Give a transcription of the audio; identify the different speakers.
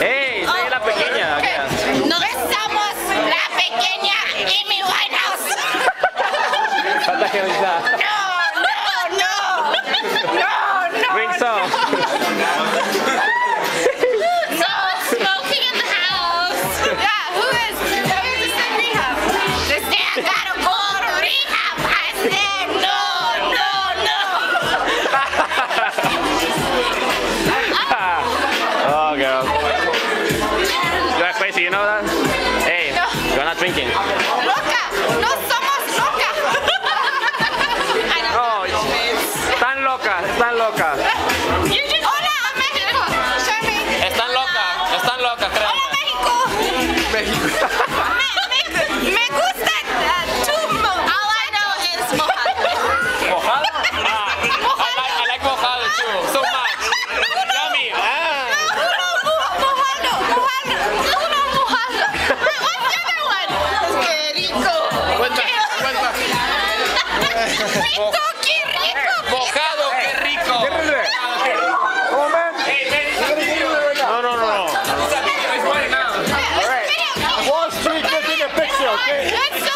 Speaker 1: ¡Ey! Soy la pequeña.
Speaker 2: No somos la pequeña Amy Winehouse.
Speaker 1: Falta que avisa.
Speaker 2: No, no, no. No, no.
Speaker 1: Ring.
Speaker 2: No
Speaker 1: You you know that? Hey, you're not drinking.
Speaker 2: Loca, no somos loca. I don't
Speaker 1: Oh, están locas, están locas.
Speaker 2: You just Hola, México. Show me.
Speaker 1: Están locas, están locas,
Speaker 2: Hola,
Speaker 1: créanme.
Speaker 2: México. Me, me, me gusta uh, tu mo. All I know is mojado.
Speaker 1: ¿Mojada? Ah, I like, I like mojado too, so
Speaker 2: rico, qué rico! Qué rico!
Speaker 3: No,
Speaker 2: no,
Speaker 3: no,
Speaker 2: no. Wall Street,
Speaker 1: taking a picture, okay?